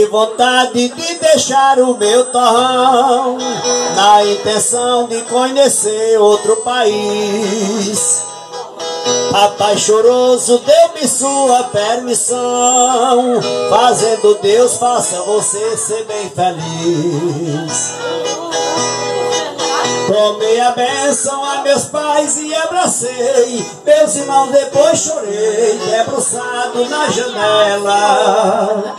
Tive vontade de deixar o meu torrão Na intenção de conhecer outro país. Papai choroso deu-me sua permissão Fazendo Deus faça você ser bem feliz. Tomei a bênção a meus pais e abracei Meus irmãos depois chorei Debruçado na janela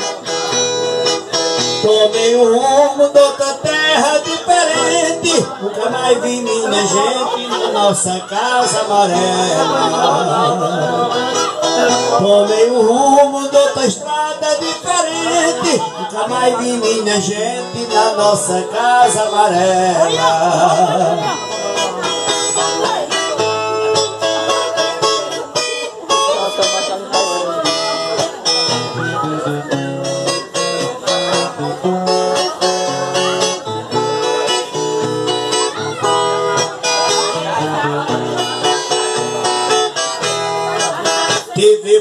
Tomei o rumo de outra terra diferente. Nunca mais vi minha gente na nossa casa amarela Tomei o rumo de outra estrada diferente. Nunca mais vi minha gente na nossa casa amarela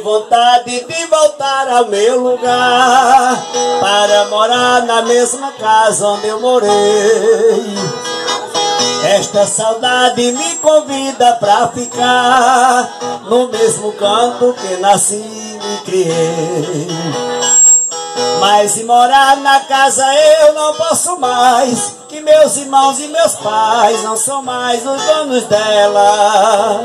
vontade de voltar ao meu lugar Para morar na mesma casa onde eu morei. Esta saudade me convida pra ficar No mesmo canto que nasci e criei. Mas se morar na casa eu não posso mais Que meus irmãos e meus pais não são mais os donos dela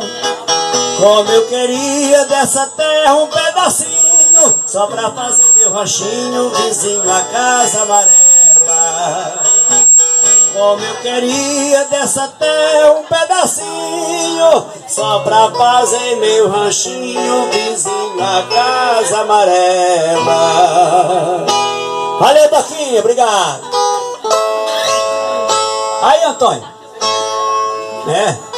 como eu queria dessa terra um pedacinho Só pra fazer meu ranchinho vizinho à casa amarela. Como eu queria dessa terra um pedacinho Só pra fazer meu ranchinho vizinho à casa amarela. Valeu, Toquinha, obrigado. Aí, Antônio. É